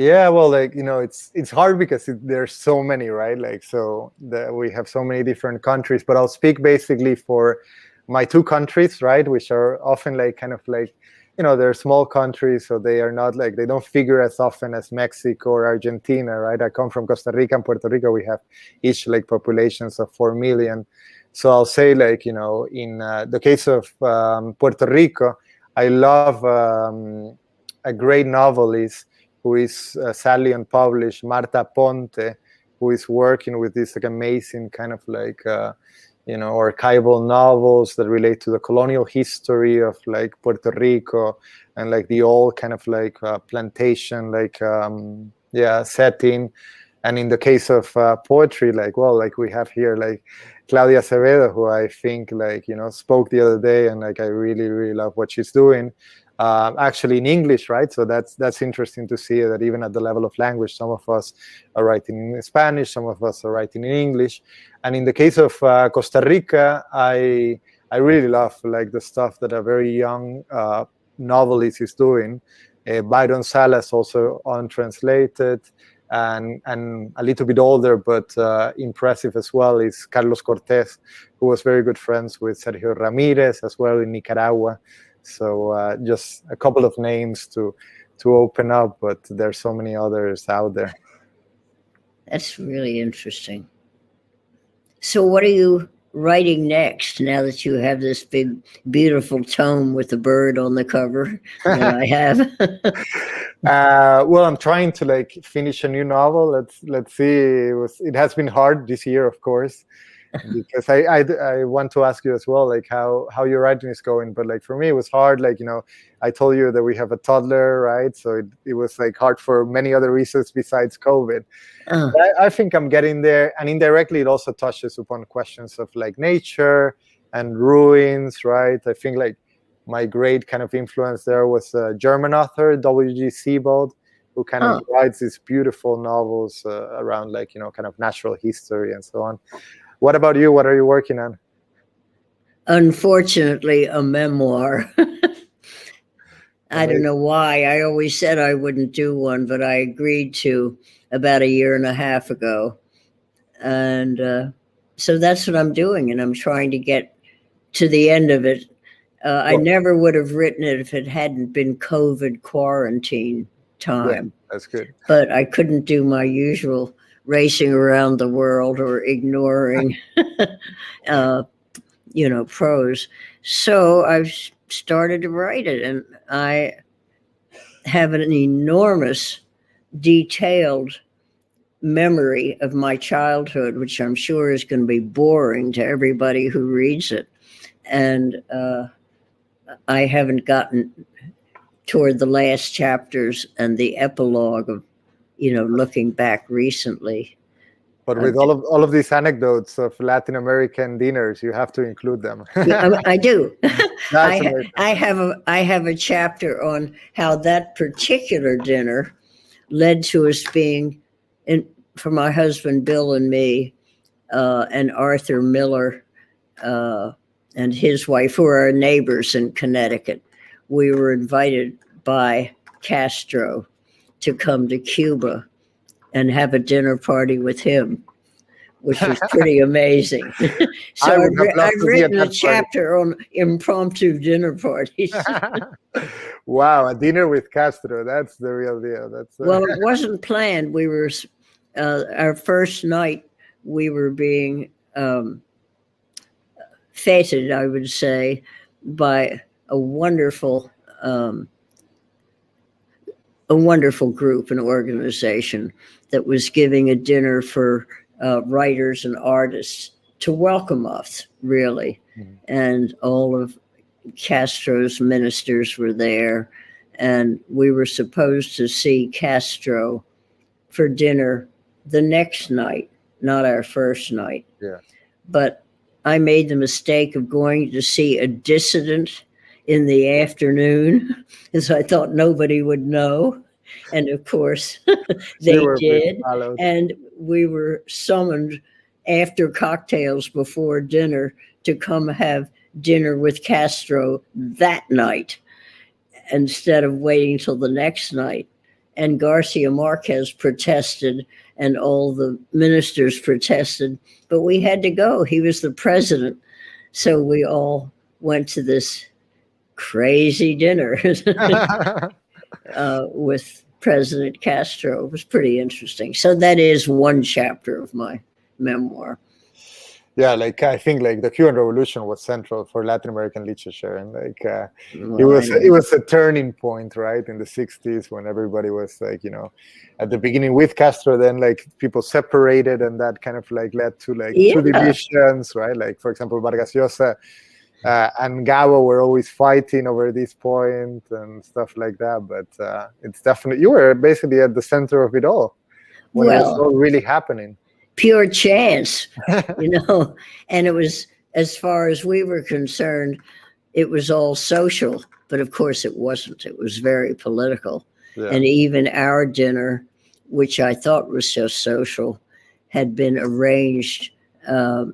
Speaker 3: Yeah, well, like you know, it's it's hard because it, there's so many, right? Like, so that we have so many different countries. But I'll speak basically for my two countries, right? Which are often like kind of like, you know, they're small countries, so they are not like they don't figure as often as Mexico or Argentina, right? I come from Costa Rica and Puerto Rico. We have each like populations of four million. So I'll say like you know, in uh, the case of um, Puerto Rico, I love um, a great novelist who is uh, sadly unpublished, Marta Aponte, who is working with this like amazing kind of like uh, you know archival novels that relate to the colonial history of like Puerto Rico and like the old kind of like uh, plantation like um, yeah setting and in the case of uh, poetry like well like we have here like claudia acevedo who i think like you know spoke the other day and like i really really love what she's doing uh, actually in english right? So that's that's interesting to see that even at the level of language some of us are writing in spanish some of us are writing in english. And in the case of uh, costa rica i i really love like the stuff that a very young uh, novelist is doing. Uh, byron salas also untranslated and and a little bit older but uh, impressive as well is Carlos Cortés, who was very good friends with Sergio Ramirez as well in Nicaragua. So uh, just a couple of names to to open up, but there's so many others out there.
Speaker 2: That's really interesting. So, what are you writing next now that you have this big beautiful tome with the bird on the cover that <laughs> i have <laughs>
Speaker 3: uh, well i'm trying to like finish a new novel. Let's let's see. It was it has been hard this year of course <laughs> because I, I, I want to ask you as well like how how your writing is going. But like for me it was hard. Like you know i told you that we have a toddler right? So it, it was like hard for many other reasons besides covid. Uh. I, I, think i'm getting there. And indirectly it also touches upon questions of like nature and ruins right? I think like my great kind of influence there was a german author wg sebald who kind of writes these beautiful novels uh, around like you know kind of natural history and so on what about you? What are you working on?
Speaker 2: Unfortunately, a memoir. <laughs> I don't know why. I always said I wouldn't do one, but I agreed to about a year and a half ago. And uh, so that's what I'm doing. And I'm trying to get to the end of it. Uh, I never would have written it if it hadn't been COVID quarantine time. Yeah,
Speaker 3: that's good.
Speaker 2: But I couldn't do my usual racing around the world or ignoring, <laughs> <laughs> uh, you know, prose. So I've started to write it, and I have an enormous, detailed memory of my childhood, which I'm sure is going to be boring to everybody who reads it. And uh, I haven't gotten toward the last chapters and the epilogue of you know, looking back recently.
Speaker 3: But with all of all of these anecdotes of Latin American dinners, you have to include them. <laughs>
Speaker 2: I, I, do. <laughs> I, I have a I have a chapter on how that particular dinner led to us being, in, for my husband Bill and me, uh, and Arthur Miller, uh, and his wife, who are our neighbors in Connecticut. We were invited by Castro to come to Cuba and have a dinner party with him, which was <laughs> pretty amazing. <laughs> so I've, I've written a chapter on impromptu dinner parties. <laughs>
Speaker 3: wow, a dinner with Castro. That's the real deal. That's
Speaker 2: uh... well, it wasn't planned. We were uh, our first night. We were being um, feted, I would say, by a wonderful um, a wonderful group, an organization that was giving a dinner for uh, writers and artists to welcome us, really. Mm-hmm. And all of Castro's ministers were there. And we were supposed to see Castro for dinner the next night, not our first night.
Speaker 3: Yeah.
Speaker 2: But I made the mistake of going to see a dissident in the afternoon, <laughs> as I thought nobody would know. And of course, <laughs> they, they did. And we were summoned after cocktails before dinner to come have dinner with Castro that night instead of waiting till the next night. And Garcia Marquez protested, and all the ministers protested, but we had to go. He was the president. So we all went to this crazy dinner <laughs> uh, with President Castro. It was pretty interesting. So that is one chapter of my memoir.
Speaker 3: Yeah, like I think like the Cuban Revolution was central for Latin American literature, and like uh, it was it was a turning point, right, in the '60s when everybody was like, you know, at the beginning with Castro, then like people separated, and that kind of like led to like
Speaker 2: Yeah.
Speaker 3: two divisions, right? Like for example, Vargas Llosa uh, and Gabo were always fighting over this point and stuff like that. But uh, it's definitely you were basically at the center of it all when it was all really happening.
Speaker 2: Pure chance, <laughs> you know. And it was, as far as we were concerned, it was all social, but of course it wasn't. It was very political.
Speaker 3: Yeah.
Speaker 2: And even our dinner, which I thought was just social, had been arranged um,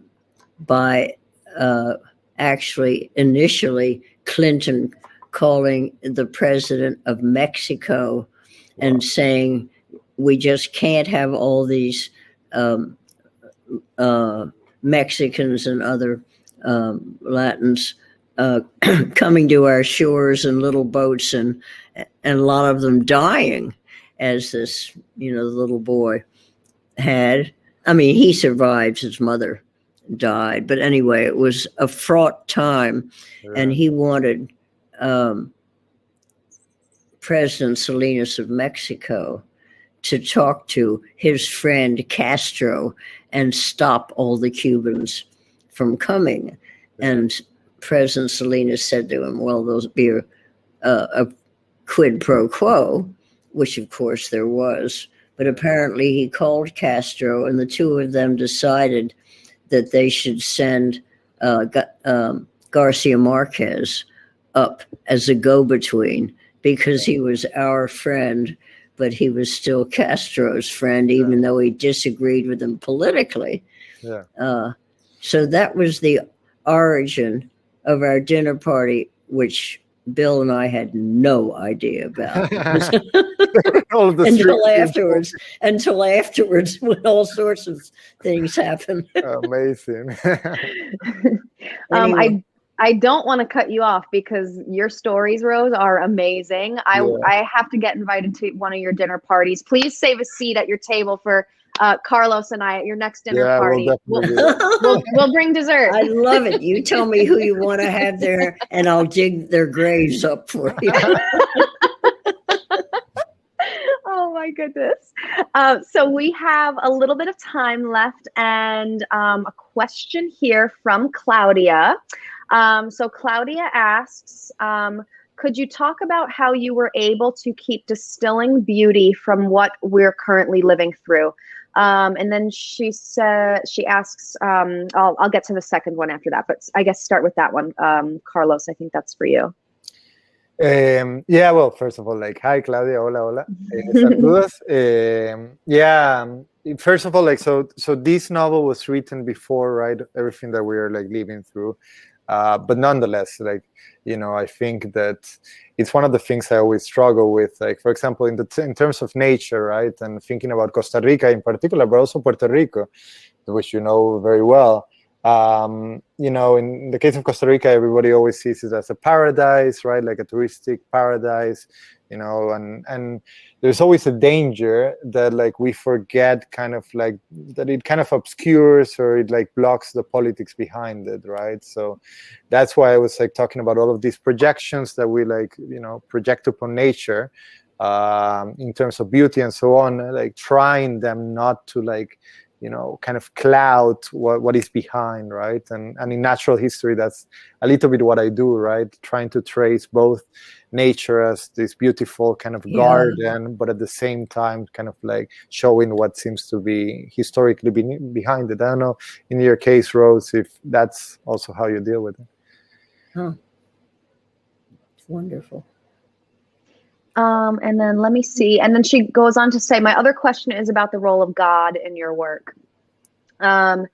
Speaker 2: by uh, actually initially Clinton calling the president of Mexico and saying, we just can't have all these um, uh, Mexicans and other um, Latins uh, <clears throat> coming to our shores in little boats and and a lot of them dying, as this you know little boy had. I mean, he survived. His mother died, but anyway, it was a fraught time, and he wanted um, President Salinas of Mexico to talk to his friend Castro and stop all the Cubans from coming. And President Salinas said to him, Well, there'll be a, a, quid pro quo, which of course there was. But apparently he called Castro, and the two of them decided that they should send uh, um, Garcia Marquez up as a go between because he was our friend, but he was still Castro's friend, even though he disagreed with him politically.
Speaker 3: Yeah.
Speaker 2: Uh, so that was the origin of our dinner party, which Bill and I had no idea about <laughs>
Speaker 3: all the
Speaker 2: until
Speaker 3: street
Speaker 2: afterwards. Until afterwards, <laughs> when all sorts of things happen.
Speaker 3: people- Amazing. <laughs>
Speaker 1: um,
Speaker 2: Anyway.
Speaker 1: I I don't want to cut you off because your stories, Rose, are amazing. I
Speaker 3: Yeah.
Speaker 1: I have to get invited to one of your dinner parties. Please save a seat at your table for uh, Carlos and I at your next dinner
Speaker 3: yeah,
Speaker 1: party.
Speaker 3: we'll
Speaker 1: We'll,
Speaker 3: do <laughs> that.
Speaker 1: we'll, we'll bring dessert.
Speaker 2: I love it. You tell me who you want to have there, and I'll dig their graves up for you. <laughs>
Speaker 1: oh my goodness. Uh, so we have a little bit of time left and um, a question here from Claudia. Um, so Claudia asks, um, could you talk about how you were able to keep distilling beauty from what we're currently living through? Um, and then she said, she asks, um, I'll, I'll get to the second one after that, but I guess start with that one. Um, Carlos, I think that's for you.
Speaker 3: Um, yeah, well, first of all, like, hi, Claudia, hola, hola. Eh, saludos. <laughs> Um, yeah, um, first of all, like, so, so this novel was written before, right? Everything that we're like living through, uh, but nonetheless, like, you know, I think that it's one of the things I always struggle with. Like, for example, in the t- in terms of nature, right, and thinking about Costa Rica in particular, but also Puerto Rico, which you know very well um, you know, in the case of Costa Rica, everybody always sees it as a paradise, right? Like a touristic paradise, you know, and and there's always a danger that like we forget kind of like that it kind of obscures or it like blocks the politics behind it, right? So that's why I was like talking about all of these projections that we like, you know, project upon nature um, in terms of beauty and so on, like trying them not to like you know kind of cloud what, what is behind right? And and in natural history that's a little bit what i do right? Trying to trace both nature as this beautiful kind of
Speaker 2: Yeah.
Speaker 3: garden but at the same time kind of like showing what seems to be historically be- behind it. I don't know in your case rose if that's also how you deal with it.
Speaker 2: It's wonderful.
Speaker 1: Um, and then let me see. And then she goes on to say, my other question is about the role of God in your work. Um,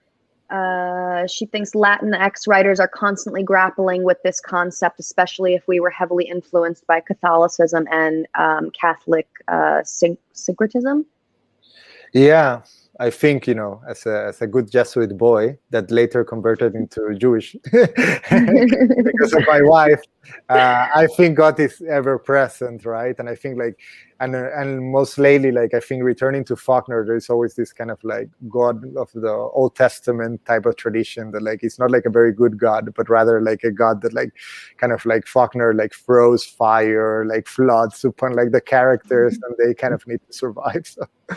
Speaker 1: uh, she thinks Latinx writers are constantly grappling with this concept, especially if we were heavily influenced by Catholicism and um, Catholic uh, syn- syncretism.
Speaker 3: Yeah, I think you know, as a as a good Jesuit boy that later converted into Jewish <laughs> because of my <laughs> wife, uh, I think God is ever present, right? And I think like, and uh, and most lately, like I think returning to Faulkner, there's always this kind of like God of the Old Testament type of tradition that like it's not like a very good God, but rather like a God that like kind of like Faulkner like throws fire, like floods upon like the characters, and they kind of need to survive. <laughs> So.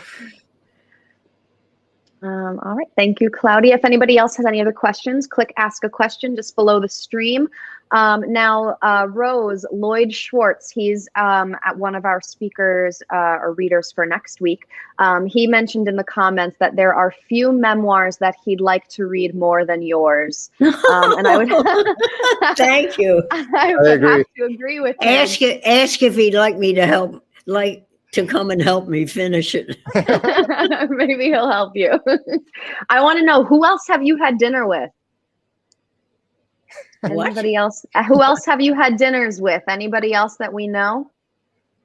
Speaker 1: Um, all right, thank you, Claudia. If anybody else has any other questions, click ask a question just below the stream. Um, now, uh, Rose, Lloyd Schwartz, he's um, at one of our speakers uh, or readers for next week. Um, he mentioned in the comments that there are few memoirs that he'd like to read more than yours. <laughs> Um, and I would <laughs> <laughs>
Speaker 2: thank you.
Speaker 1: I would I agree. have to agree with him.
Speaker 2: Ask, ask if he'd like me to help, like to come and help me finish it. <laughs> <laughs>
Speaker 1: Maybe he'll help you. <laughs> I want to know who else have you had dinner with? Anybody else? Uh, who else have you had dinners with? Anybody else that we know?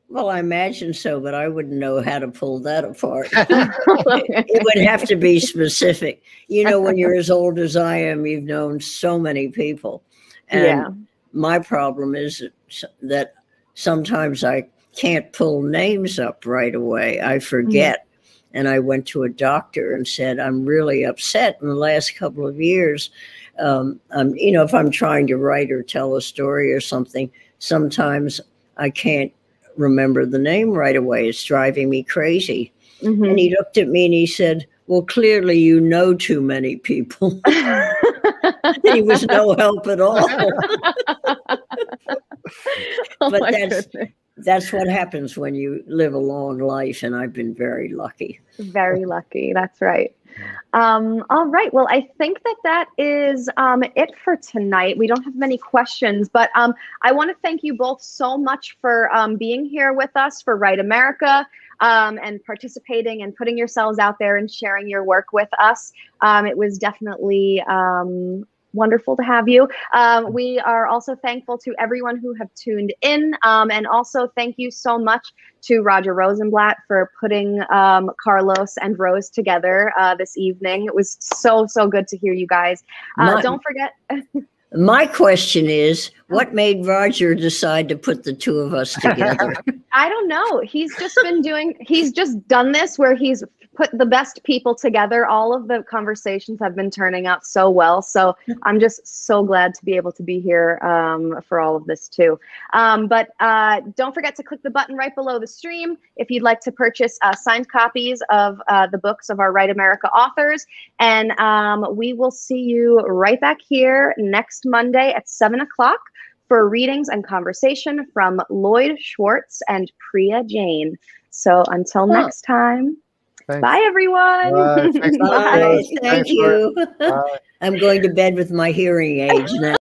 Speaker 2: Well, I imagine so, but I wouldn't know how to pull that apart. it would have to be specific. You know, when you're as old as I am, you've known so many people. And yeah. my problem is that sometimes I can't pull names up right away. I forget. Mm-hmm. And I went to a doctor and said, I'm really upset in the last couple of years. Um, um, you know, if I'm trying to write or tell a story or something, sometimes I can't remember the name right away. It's driving me crazy. Mm-hmm. And he looked at me and he said, Well, clearly you know too many people. <laughs> he was no help at all. <laughs> oh but that's goodness that's what happens when you live a long life, and I've been very lucky.
Speaker 1: Very <laughs> lucky. That's right. Um, all right. Well, I think that that is um, it for tonight. We don't have many questions, but um, I want to thank you both so much for um, being here with us for Write America um, and participating and putting yourselves out there and sharing your work with us. Um, it was definitely wonderful to have you. Um, we are also thankful to everyone who have tuned in. Um, and also thank you so much to Roger Rosenblatt for putting um, Carlos and Rose together uh, this evening. It was so, so good to hear you guys. Uh, my, don't forget. <laughs>
Speaker 2: my question is what made Roger decide to put the two of us together? <laughs>
Speaker 1: I don't know. He's just been doing, he's just done this where he's put the best people together. All of the conversations have been turning out so well. So <laughs> I'm just so glad to be able to be here um, for all of this too. Um, but uh, don't forget to click the button right below the stream if you'd like to purchase uh, signed copies of uh, the books of our Write America authors. And um, we will see you right back here next Monday at 7 o'clock for readings and conversation from Lloyd Schwartz and Priya Jane. So until next time. Thanks. Bye, everyone.
Speaker 2: Bye. Bye. Thank you. Bye. I'm going to bed with my hearing aids now.